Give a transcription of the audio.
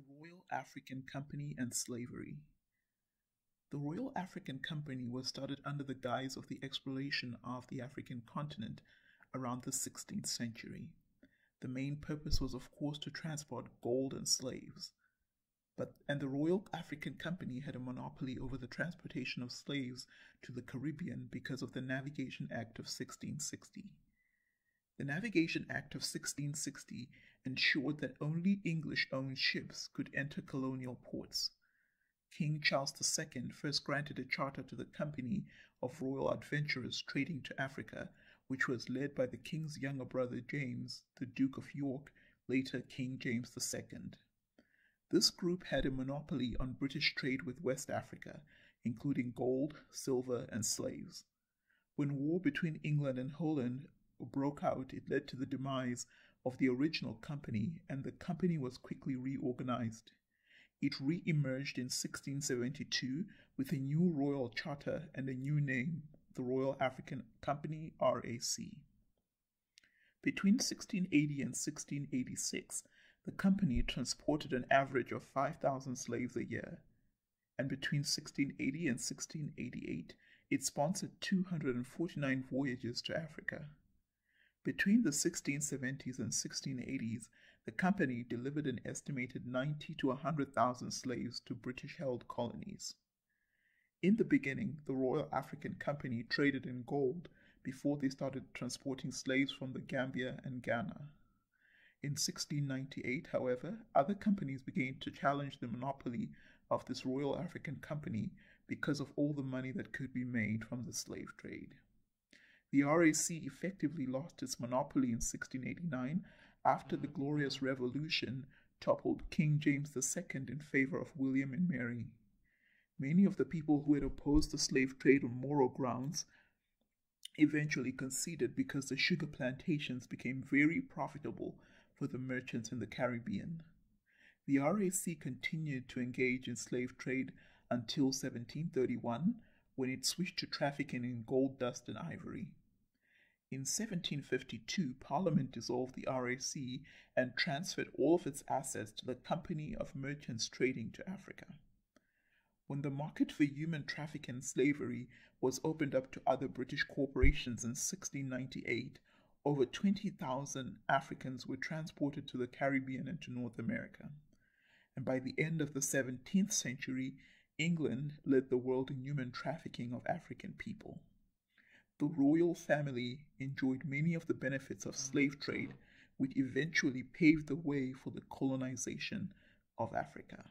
The Royal African Company and Slavery. The Royal African Company was started under the guise of the exploration of the African continent around the 16th century. The main purpose was, of course, to transport gold and slaves. But and the Royal African Company had a monopoly over the transportation of slaves to the Caribbean because of the Navigation Act of 1660. The Navigation Act of 1660 ensured that only English owned ships could enter colonial ports. King Charles II first granted a charter to the Company of Royal Adventurers trading to Africa, which was led by the King's younger brother James, the Duke of York, later King James II. This group had a monopoly on British trade with West Africa, including gold, silver, and slaves. When war between England and Holland broke out, it led to the demise of the original company, and the company was quickly reorganized. It re emerged in 1672 with a new royal charter and a new name, the Royal African Company RAC. Between 1680 and 1686, the company transported an average of 5,000 slaves a year, and between 1680 and 1688, it sponsored 249 voyages to Africa. Between the 1670s and 1680s, the company delivered an estimated 90 to 100,000 slaves to British held colonies. In the beginning, the Royal African Company traded in gold before they started transporting slaves from the Gambia and Ghana. In 1698, however, other companies began to challenge the monopoly of this Royal African Company because of all the money that could be made from the slave trade. The RAC effectively lost its monopoly in 1689 after the mm-hmm. Glorious Revolution toppled King James II in favor of William and Mary. Many of the people who had opposed the slave trade on moral grounds eventually conceded because the sugar plantations became very profitable for the merchants in the Caribbean. The RAC continued to engage in slave trade until 1731 when it switched to trafficking in gold dust and ivory. In 1752, Parliament dissolved the RAC and transferred all of its assets to the Company of Merchants Trading to Africa. When the market for human trafficking and slavery was opened up to other British corporations in 1698, over 20,000 Africans were transported to the Caribbean and to North America. And by the end of the 17th century, England led the world in human trafficking of African people. The royal family enjoyed many of the benefits of slave trade, which eventually paved the way for the colonization of Africa.